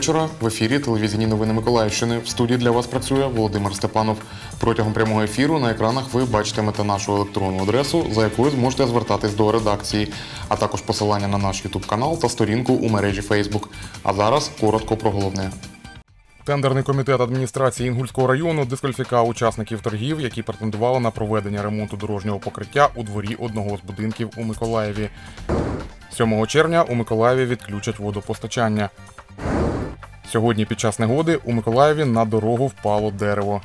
Вечора. В ефірі телевізійні новини Миколаївщини. В студії для вас працює Володимир Степанов. Протягом прямого ефіру на екранах ви бачитимете нашу електронну адресу, за якою зможете звертатись до редакції, а також посилання на наш Ютуб канал та сторінку у мережі Facebook. А зараз коротко про головне. Тендерний комітет адміністрації Інгульського району дискваліфікував учасників торгів, які претендували на проведення ремонту дорожнього покриття у дворі одного з будинків у Миколаєві. 7 червня у Миколаєві відключать водопостачання. Сьогодні під час негоди у Миколаєві на дорогу впало дерево.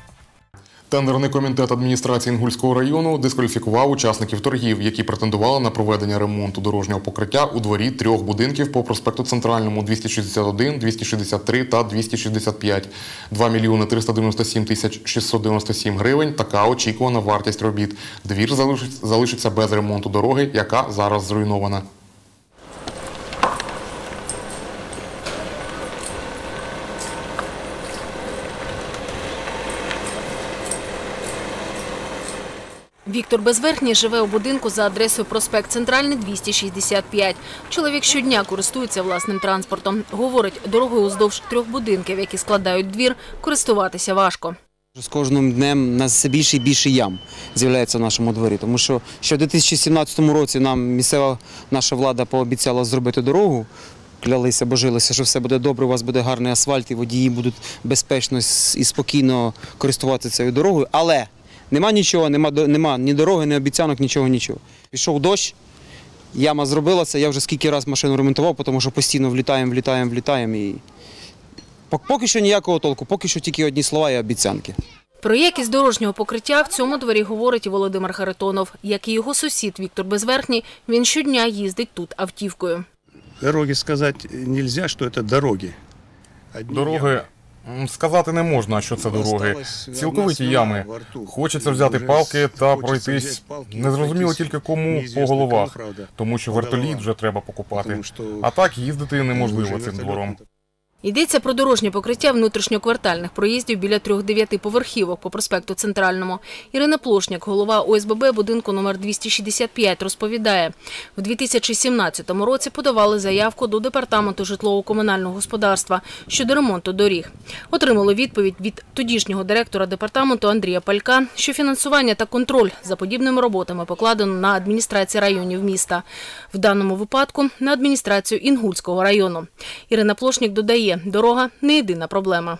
Тендерний комітет адміністрації Інгульського району дискваліфікував учасників торгів, які претендували на проведення ремонту дорожнього покриття у дворі трьох будинків по проспекту Центральному 261, 263 та 265. 2 мільйони 397 тисяч 697 гривень – така очікувана вартість робіт. Двір залишиться без ремонту дороги, яка зараз зруйнована. Віктор Безверхній живе у будинку за адресою проспект Центральний, 265. Чоловік щодня користується власним транспортом. Говорить, дорогою уздовж трьох будинків, які складають двір, користуватися важко. З кожним днем у нас все більше і більше ям з'являється в нашому дворі. Тому що ще в 2017 році нам місцева наша влада пообіцяла зробити дорогу. Клялися, божилися, що все буде добре, у вас буде гарний асфальт, і водії будуть безпечно і спокійно користуватися цією дорогою. Але нема нічого, нема, нема ні дороги, ні обіцянок, нічого, нічого. Пішов дощ, яма зробилася, я вже скільки разів машину ремонтував, тому що постійно влітаємо, влітаємо, влітаємо. І... Поки що ніякого толку, поки що тільки одні слова і обіцянки. Про якість дорожнього покриття в цьому дворі говорить і Володимир Харитонов. Як і його сусід Віктор Безверхній, він щодня їздить тут автівкою. Дороги сказать нельзя, что это дороги. Одни Дороги сказати не можна, що це дороги. Цілковиті ями. Хочеться взяти палки та пройтись. Незрозуміло тільки кому по головах, тому що вертоліт вже треба покупати. А так їздити неможливо цим двором. Йдеться про дорожнє покриття внутрішньоквартальних проїздів біля трьох дев'ятиповерхівок по проспекту Центральному. Ірина Плошняк, голова ОСББ будинку номер 265, розповідає, в 2017 році подавали заявку до департаменту житлово-комунального господарства щодо ремонту доріг. Отримали відповідь від тодішнього директора департаменту Андрія Палька, що фінансування та контроль за подібними роботами покладено на адміністрації районів міста. В даному випадку на адміністрацію Інгульського району. Ірина Плошнік додає, дорога не єдина проблема.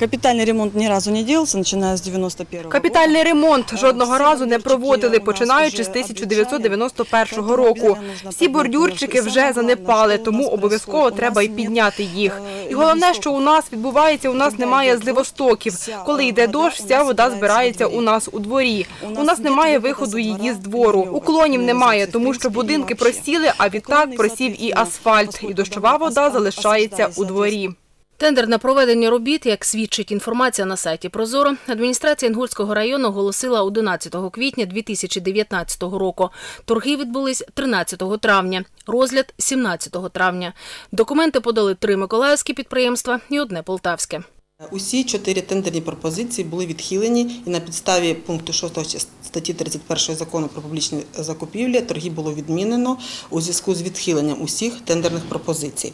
Капітальний ремонт ні разу не ділався, починає з 91-го Капітальний ремонт жодного разу не проводили, починаючи з 1991 року. Всі бордюрчики вже занепали, тому обов'язково треба і підняти їх. І головне, що у нас відбувається, у нас немає зливостоків. Коли йде дощ, вся вода збирається у нас у дворі. У нас немає виходу її з двору. Уклонів немає, тому що будинки просіли, а відтак просів і асфальт, і дощова вода залишається у дворі. Тендер на проведення робіт, як свідчить інформація на сайті Прозоро, адміністрація Інгульського району оголосила 11 квітня 2019 року. Торги відбулись 13 травня, розгляд 17 травня. Документи подали три миколаївські підприємства і одне полтавське. Усі чотири тендерні пропозиції були відхилені, і на підставі пункту 6 статті 31 закону про публічні закупівлі торги було відмінено у зв'язку з відхиленням усіх тендерних пропозицій.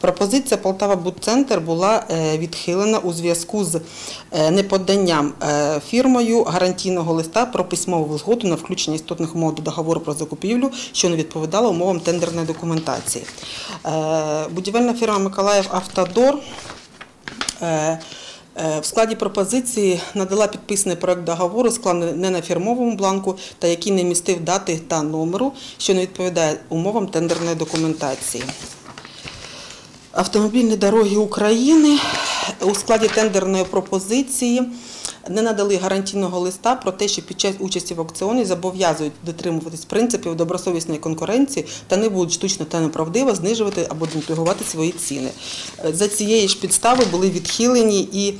Пропозиція Полтава Будцентр була е, відхилена у зв'язку з е, неподанням е, фірмою гарантійного листа про письмову згоду на включення істотних умов до договору про закупівлю, що не відповідало умовам тендерної документації. Будівельна фірма Миколаїв Автодор В складі пропозиції надала підписаний проект договору, складений не на фірмовому бланку та який не містив дати та номеру, що не відповідає умовам тендерної документації. Автомобільні дороги України у складі тендерної пропозиції не надали гарантійного листа про те, що під час участі в аукціоні зобов'язують дотримуватись принципів добросовісної конкуренції та не будуть штучно та неправдиво знижувати або демпінгувати свої ціни. Е, За цієї ж підстави були відхилені і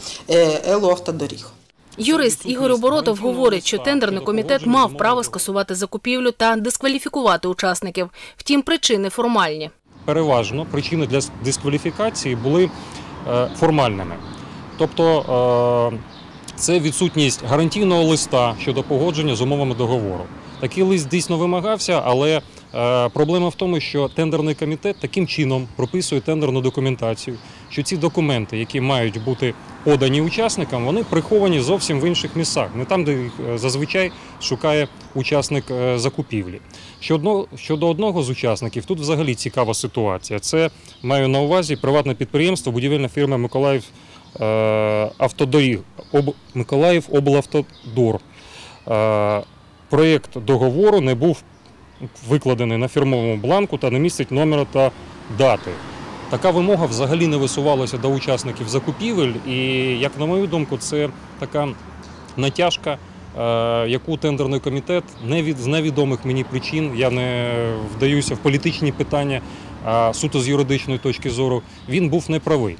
ЕЛО автодоріг. Юрист Ігор Оборотов говорить, що тендерний комітет мав право скасувати закупівлю та дискваліфікувати учасників. Втім, причини формальні. переважно причини для дискваліфікації були е, формальними. Тобто е, це відсутність гарантійного листа щодо погодження з умовами договору. Такий лист дійсно вимагався, але е, проблема в тому, що тендерний комітет таким чином прописує тендерну документацію, що ці документи, які мають бути подані учасникам, вони приховані зовсім в інших місцях, не там, де їх е, зазвичай шукає учасник е, закупівлі. Щодо, щодо одного з учасників, тут взагалі цікава ситуація. Це маю на увазі приватне підприємство, будівельна фірма Миколаїв автодоріг, об, Миколаїв облавтодор. Е, проєкт договору не був викладений на фірмовому бланку та не містить номера та дати. Така вимога взагалі не висувалася до учасників закупівель, і, як на мою думку, це така натяжка, е, яку тендерний комітет не від, з невідомих мені причин, я не вдаюся в політичні питання, а суто з юридичної точки зору, він був неправий.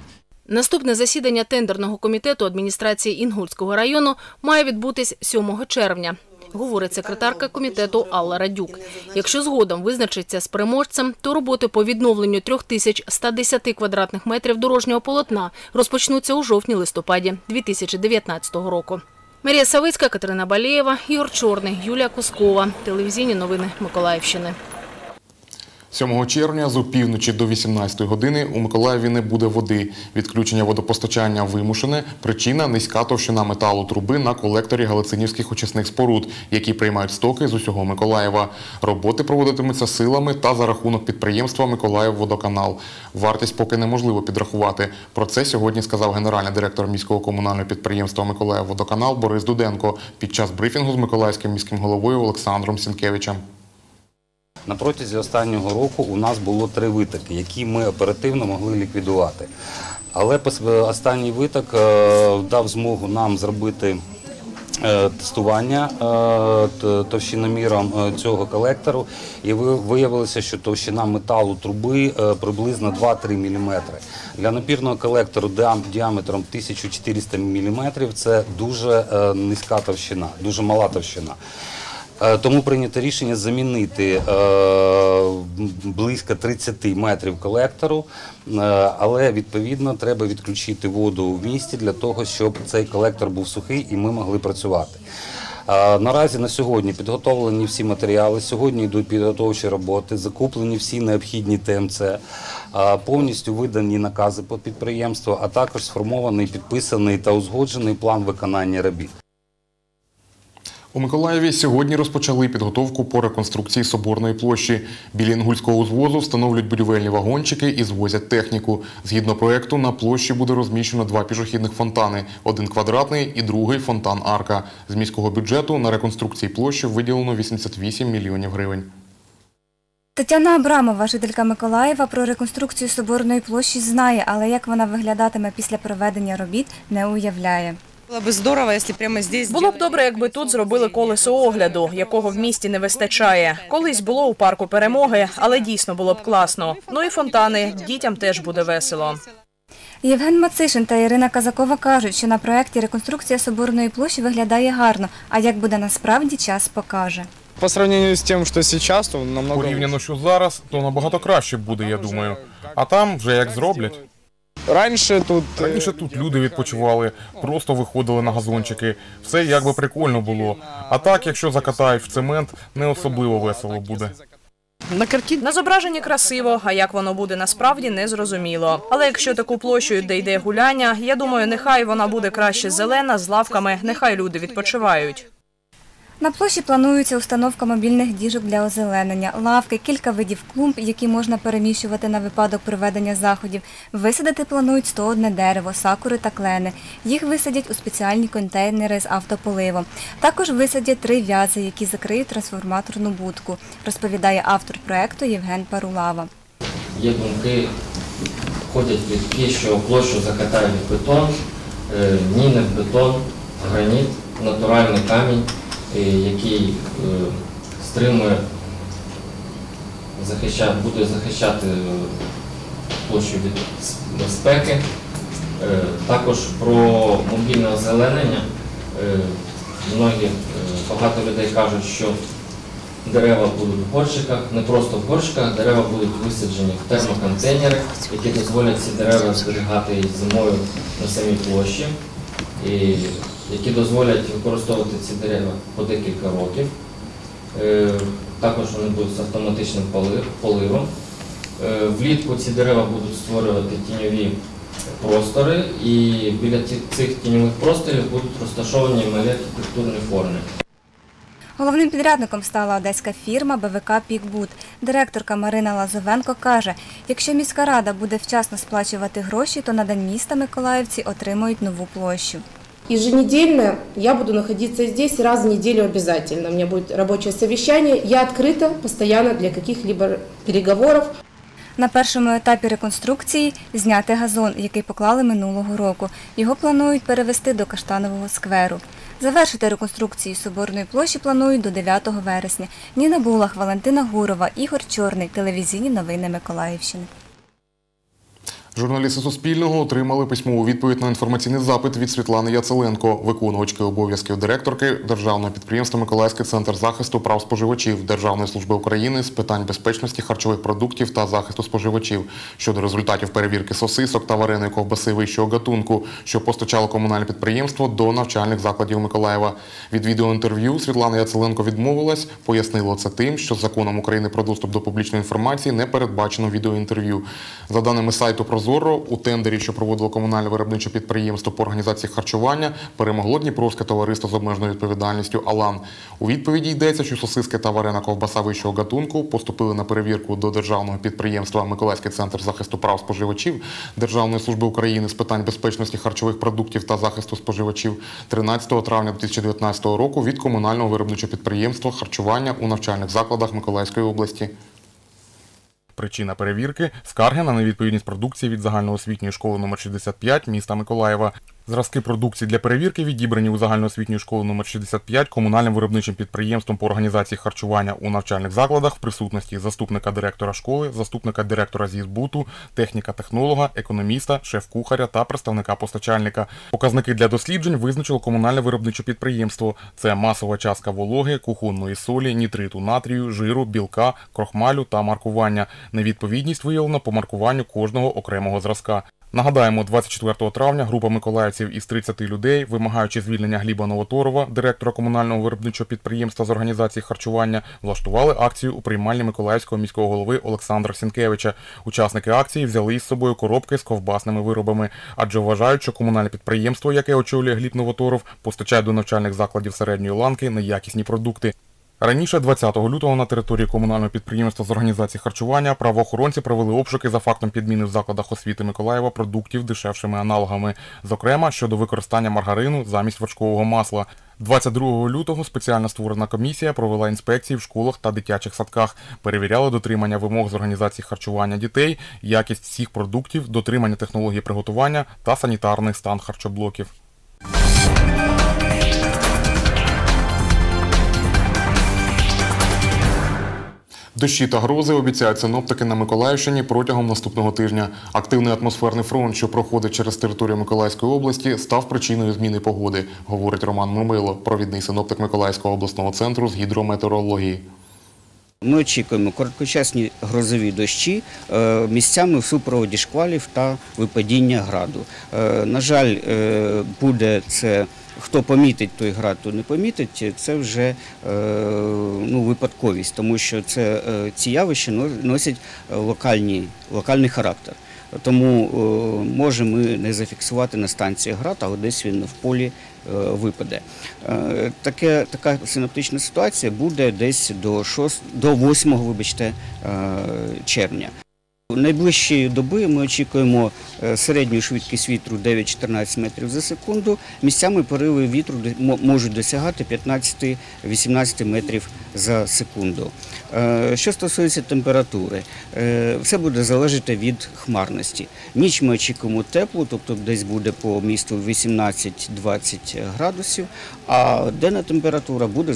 Наступне засідання тендерного комітету адміністрації Інгульського району має відбутись 7 червня. Говорить секретарка комітету Алла Радюк. Якщо згодом визначиться з переможцем, то роботи по відновленню 3110 квадратних метрів дорожнього полотна розпочнуться у жовтні-листопаді 2019 року. Марія Савицька, Катерина Балєєва, Ігор Чорний, Юлія Кускова. Телевізійні новини Миколаївщини. 7 червня з опівночі до 18 години у Миколаєві не буде води. Відключення водопостачання вимушене. Причина – низька товщина металу труби на колекторі галицинівських очисних споруд, які приймають стоки з усього Миколаєва. Роботи проводитимуться силами та за рахунок підприємства «Миколаївводоканал». Вартість поки неможливо підрахувати. Про це сьогодні сказав генеральний директор міського комунального підприємства «Миколаївводоканал» Борис Дуденко під час брифінгу з миколаївським міським головою Олександром Сінкевичем. На протязі останнього року у нас було три витоки, які ми оперативно могли ліквідувати. Але останній виток е, дав змогу нам зробити е, тестування е, товщиноміром е, цього колектору, і виявилося, що товщина металу труби е, приблизно 2-3 мм. Для напірного колектору діаметром 1400 мм це дуже е, низька товщина, дуже мала товщина. Е, Тому прийнято рішення замінити е, близько 30 метрів колектору, е, але відповідно треба відключити воду в місті для того, щоб цей колектор був сухий і ми могли працювати. Наразі на сьогодні підготовлені всі матеріали. Сьогодні йдуть підготовчі роботи, закуплені всі необхідні ТМЦ, повністю видані накази по підприємству, а також сформований, підписаний та узгоджений план виконання робіт. У Миколаєві сьогодні розпочали підготовку по реконструкції Соборної площі. Біля Інгульського узвозу встановлюють будівельні вагончики і звозять техніку. Згідно проекту, на площі буде розміщено два пішохідних фонтани: один квадратний і другий фонтан Арка. З міського бюджету на реконструкції площі виділено 88 мільйонів гривень. Тетяна Абрамова, жителька Миколаєва, про реконструкцію Соборної площі знає, але як вона виглядатиме після проведення робіт, не уявляє. Було б здорово, якщо прямо здесь Було б добре, якби тут зробили колесо огляду, якого в місті не вистачає. Колись було у парку перемоги, але дійсно було б класно. Ну і фонтани дітям теж буде весело. Євген Мацишин та Ірина Казакова кажуть, що на проєкті реконструкція Соборної площі виглядає гарно, а як буде насправді, час покаже. По сравнению с тем, что сейчас, то намного Порівняно, що зараз, то набагато краще буде, я думаю. А там вже як зроблять. Раньше тут... э, Раніше тут люди відпочивали, просто виходили на газончики. Все якби прикольно було. А так, якщо закатають в цемент, не особливо весело буде. На карті на зображенні красиво, а як воно буде насправді не зрозуміло. Але якщо таку площу, де йде гуляння, я думаю, нехай вона буде краще зелена з лавками, нехай люди відпочивають. На площі планується установка мобільних діжок для озеленення, лавки, кілька видів клумб, які можна переміщувати на випадок проведення заходів. Висадити планують 101 дерево, сакури та клени. Їх висадять у спеціальні контейнери з автополивом. Також висадять три в'язи, які закриють трансформаторну будку, розповідає автор проекту Євген Парулава. Є думки, ходять плітки, що площу закатають в бетон, ні, не в бетон, граніт, натуральний камінь, який е, стримує, захища- буде захищати е, площу від безпеки. Е, Також про мобільне озеленення. Е, Многі, е, багато людей кажуть, що дерева будуть в горщиках, не просто в горщиках, дерева будуть висаджені в термоконтейнери, які дозволять ці дерева зберігати зимою на самій площі, і які дозволять використовувати ці дерева по декілька років. Е, Також вони будуть з автоматичним поливом. Е, Влітку ці дерева будуть створювати тіньові простори, і біля цих тіньових просторів будуть розташовані малі архітектурні форми. Головним підрядником стала одеська фірма БВК «Пікбуд». Директорка Марина Лазовенко каже, якщо міська рада буде вчасно сплачувати гроші, то на День міста миколаївці отримують нову площу. Еженедельно я буду находиться здесь раз в неделю обязательно. У меня будет рабочее совещание. Я открыта постоянно для каких-либо переговоров. На першому етапі реконструкції зняти газон, який поклали минулого року. Його планують перевести до Каштанового скверу. Завершити реконструкцію Соборної площі планують до 9 вересня. Ніна Булах, Валентина Гурова, Ігор Чорний. Телевізійні новини Миколаївщини. Журналісти Суспільного отримали письмову відповідь на інформаційний запит від Світлани Яцеленко, виконувачки обов'язків директорки Державного підприємства Миколаївський центр захисту прав споживачів Державної служби України з питань безпечності харчових продуктів та захисту споживачів щодо результатів перевірки сосисок та вареної ковбаси вищого гатунку, що постачало комунальне підприємство до навчальних закладів Миколаєва. Від відеоінтерв'ю Світлана Яцеленко відмовилась, пояснила це тим, що законом України про доступ до публічної інформації не передбачено відеоінтерв'ю. За даними сайту Прозоро, у тендері, що проводило комунальне виробниче підприємство по організації харчування, перемогло Дніпровське товариство з обмеженою відповідальністю Алан. У відповіді йдеться, що сосиски та варена ковбаса вищого гатунку поступили на перевірку до державного підприємства Миколаївський центр захисту прав споживачів Державної служби України з питань безпечності харчових продуктів та захисту споживачів 13 травня 2019 року від комунального виробничого підприємства харчування у навчальних закладах Миколаївської області. Причина перевірки скарги на невідповідність продукції від загальноосвітньої школи номер 65 міста Миколаєва. Зразки продукції для перевірки відібрані у загальноосвітньої школи номер 65 комунальним виробничим підприємством по організації харчування у навчальних закладах в присутності заступника директора школи, заступника директора зі збуту, техніка-технолога, економіста, шеф-кухаря та представника постачальника. Показники для досліджень визначило комунальне виробниче підприємство. Це масова частка вологи, кухонної солі, нітриту натрію, жиру, білка, крохмалю та маркування. Невідповідність виявлена по маркуванню кожного окремого зразка. Нагадаємо, 24 травня група миколаївців із 30 людей, вимагаючи звільнення Гліба Новоторова, директора комунального виробничого підприємства з організації харчування, влаштували акцію у приймальні Миколаївського міського голови Олександра Сінкевича. Учасники акції взяли із собою коробки з ковбасними виробами, адже вважають, що комунальне підприємство, яке очолює Гліб Новоторов, постачає до навчальних закладів середньої ланки неякісні продукти. Раніше, 20 лютого, на території комунального підприємства з організації харчування правоохоронці провели обшуки за фактом підміни в закладах освіти Миколаєва продуктів дешевшими аналогами, зокрема щодо використання маргарину замість вершкового масла. 22 лютого спеціально створена комісія провела інспекції в школах та дитячих садках, перевіряла дотримання вимог з організації харчування дітей, якість всіх продуктів, дотримання технології приготування та санітарний стан харчоблоків. Дощі та грози обіцяють синоптики на Миколаївщині протягом наступного тижня. Активний атмосферний фронт, що проходить через територію Миколаївської області, став причиною зміни погоди, говорить Роман Мумило, провідний синоптик Миколаївського обласного центру з гідрометеорології. Ми очікуємо короткочасні грозові дощі е, місцями в супроводі шквалів та випадіння граду. Е, На жаль, е, буде це. Хто помітить той град, то не помітить, це вже ну, випадковість, тому що це, ці явища но- носять локальні, локальний характер. Тому е, можемо ми не зафіксувати на станції град, але десь він в полі випаде. Е, Таке, така синоптична ситуація буде десь до, 6, до 8 вибачте, е, червня. Найближчі доби ми очікуємо е, середню швидкість вітру 9-14 метрів за секунду. Місцями пориви вітру можуть досягати 15-18 метрів за секунду. Е, Що стосується температури, е, все буде залежати від хмарності. Ніч ми очікуємо теплу, тобто десь буде по місту 18-20 градусів, а денна температура буде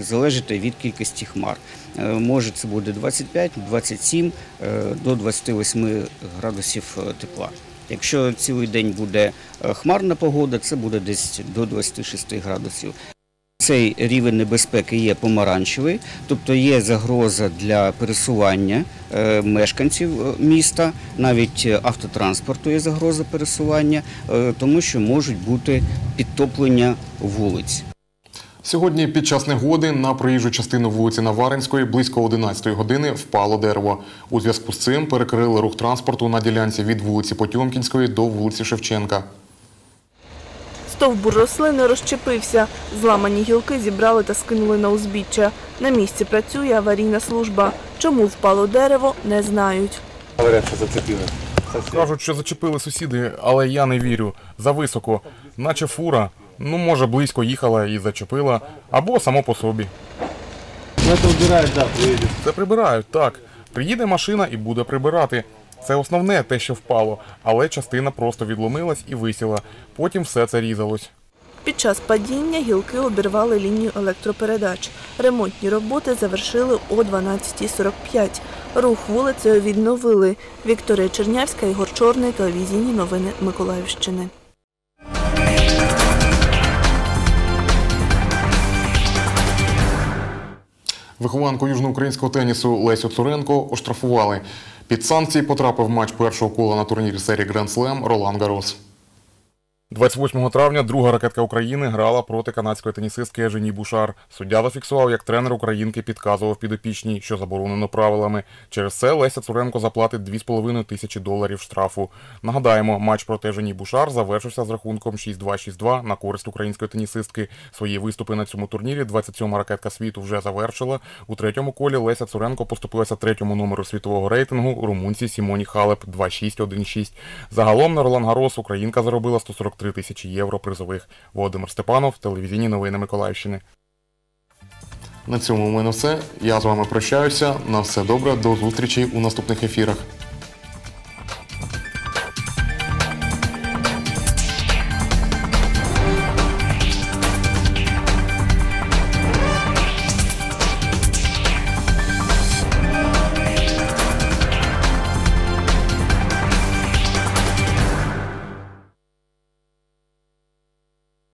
залежати, від кількості хмар. Е, Може це буде 25-27 е, до 28 градусів тепла. Якщо цілий день буде хмарна погода, це буде десь до 26 градусів. Цей рівень небезпеки є помаранчевий, тобто є загроза для пересування е, мешканців е, міста, навіть е, автотранспорту є загроза пересування, тому що можуть бути підтоплення вулиць. Сьогодні під час негоди на проїжджу частину вулиці Наваринської близько 11 години впало дерево. У зв'язку з цим перекрили рух транспорту на ділянці від вулиці Потьомкінської до вулиці Шевченка. Стовбур рослини розчепився. Зламані гілки зібрали та скинули на узбіччя. На місці працює аварійна служба. Чому впало дерево, не знають. Говорять, що зацепили. Кажуть, що зачепили сусіди, але я не вірю. Зависоко. Наче фура. Ну, може, близько їхала і зачепила, або само по собі. Це вбирають, так, приїде. Це прибирають, так. Приїде машина і буде прибирати. Це основне те, що впало, але частина просто відломилась і висіла. Потім все це різалось. Під час падіння гілки обірвали лінію електропередач. Ремонтні роботи завершили о 12.45. Рух вулицею відновили. Вікторія Чернявська, Ігор Чорний, телевізійні новини Миколаївщини. Вихованку южноукраїнського тенісу Лесю Цуренко оштрафували. Під санкції потрапив матч першого кола на турнірі серії Grand Slam Ролан Гарос. 28 травня друга ракетка України грала проти канадської тенісистки Ежені Бушар. Суддя зафіксував, як тренер українки підказував підопічній, що заборонено правилами. Через це Леся Цуренко заплатить 2,5 тисячі доларів штрафу. Нагадаємо, матч проти Ежені Бушар завершився з рахунком 6-2-6-2 на користь української тенісистки. Свої виступи на цьому турнірі 27-ма ракетка світу вже завершила. У третьому колі Леся Цуренко поступилася третьому номеру світового рейтингу румунці Сімоні Халеп 2-6-1-6. Загалом на Ролан Гарос українка заробила 143 тисячі євро призових. Володимир Степанов, телевізійні новини Миколаївщини. На цьому у мене все. Я з вами прощаюся. На все добре. До зустрічі у наступних ефірах.